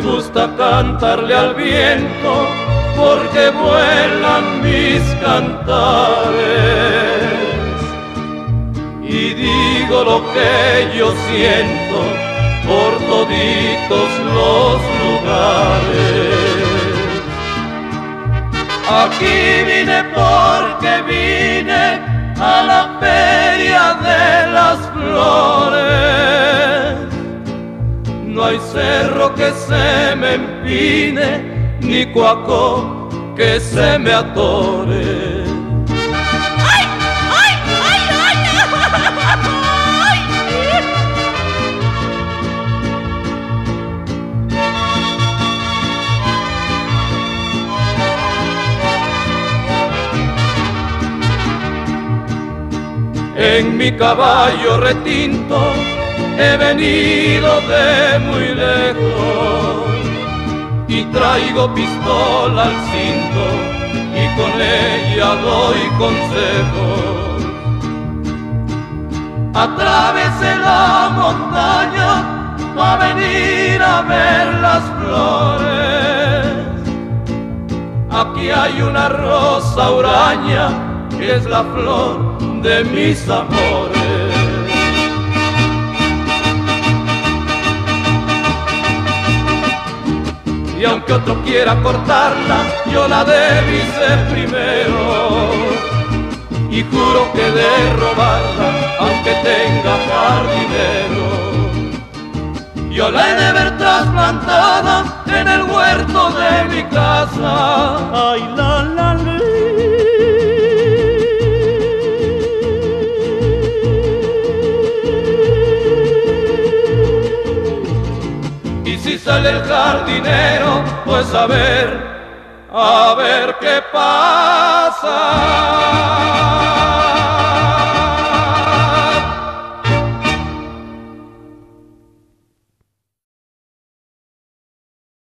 gusta cantarle al viento porque vuelan mis cantares. Y digo lo que yo siento por toditos los lugares. Aquí vine porque vine a la feria de las flores. No hay cerro que se me empine ni cuaco que se me atore. ¡Ay! ¡Ay! ¡Ay! ¡Ay! En mi caballo retinto he venido de muy lejos y traigo pistola al cinto y con ella doy consejos. Atravesé la montaña para venir a ver las flores. Aquí hay una rosa huraña que es la flor de mis amores. Aunque otro quiera cortarla, yo la ser primero. Y juro que de robarla, aunque tenga jardinero. Yo la he de ver trasplantada en el huerto de mi casa. Sale el jardinero, pues a ver, a ver qué pasa.